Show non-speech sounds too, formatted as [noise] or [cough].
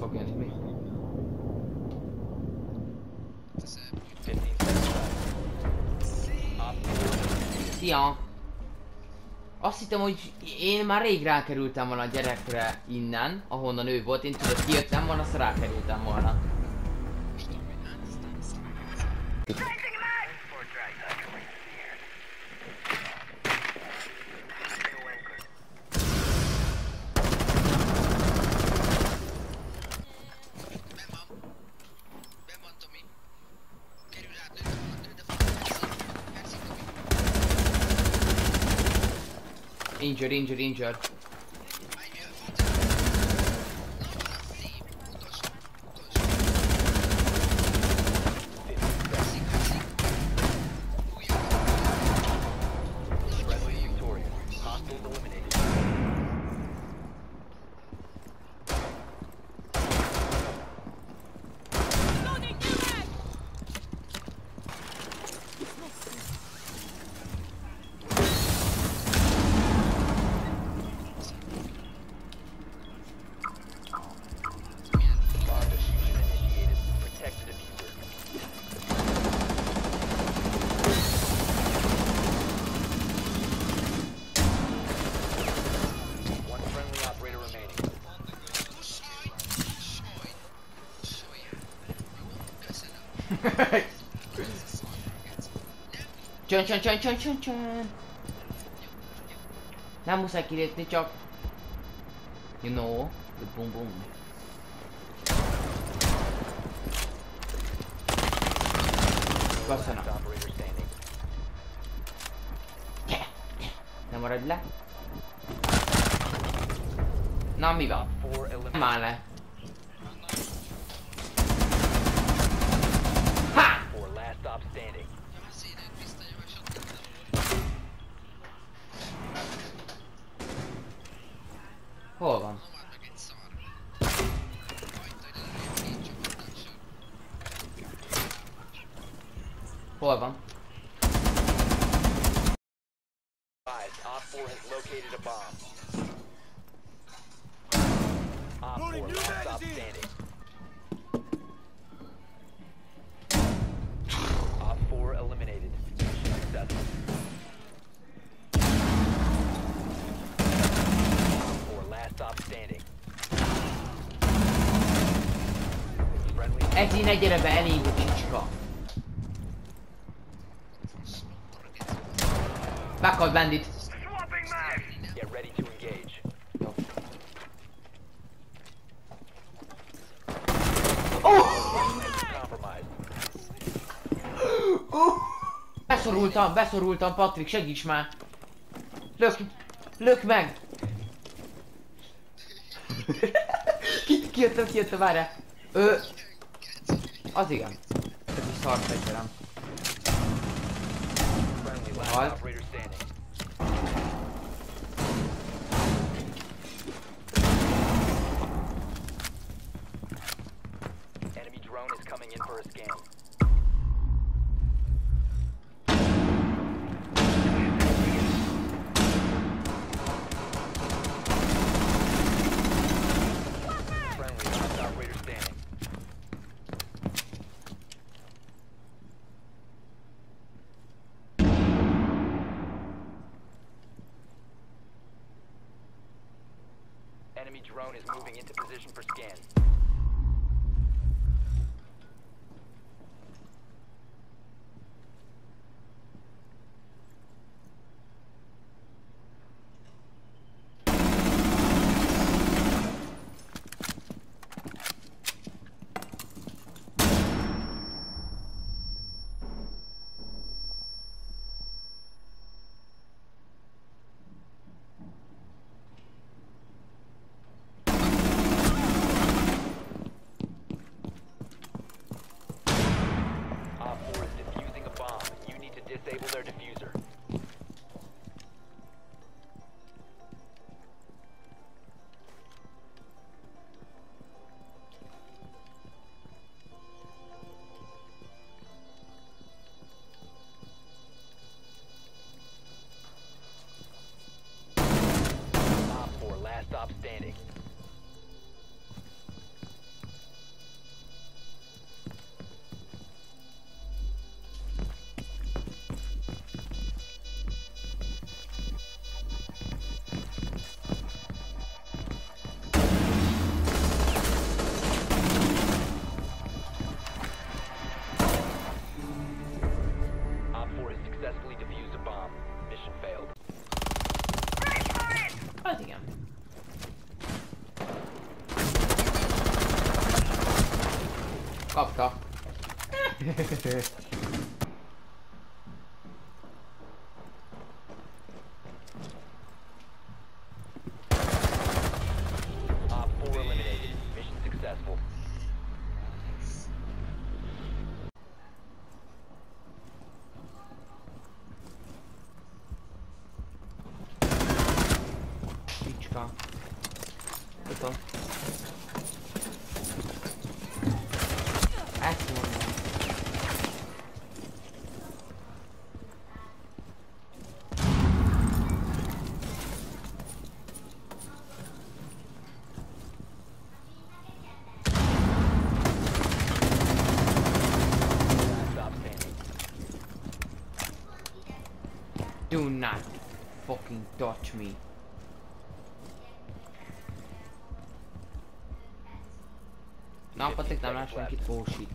fog jönni, mi? 15 seconds left. Op 4 Szia! Azt hittem, hogy én már rég rákerültem volna a gyerekre innen, ahonnan ő volt, én tudod, kijöttem volna, azt rákerültem volna. Injured, injured, injured. [laughs] Csön, csön, csön, csön, csön, csön. Nem muszáj kilépni, csak... You know, boom boom. Köszönöm. Standing. Nem maradj le. Na mi van? Eliminated. Már le. Hol van? Five. Op 4 has located a bomb. Op 4 last stop standing. Op 4 eliminated. Mission successful. Op 4 last stop standing. Friendly Ezi, ne gyere be, elég a csicska. Meghalt bandit. get ready to engage. Jó. Compromised. Beszorultam, beszorultam, Patrik, segíts már! Lök, lök meg! ki, ki jöttem, ki jöttem, várjál! Ö... Az igen. Ez is szar fegyverem. Halt. Enemy drone is moving into position for scan. shooting him. Cop, cop. [laughs] Do not fucking touch me. Now, but I'm not trying to. Oh shit.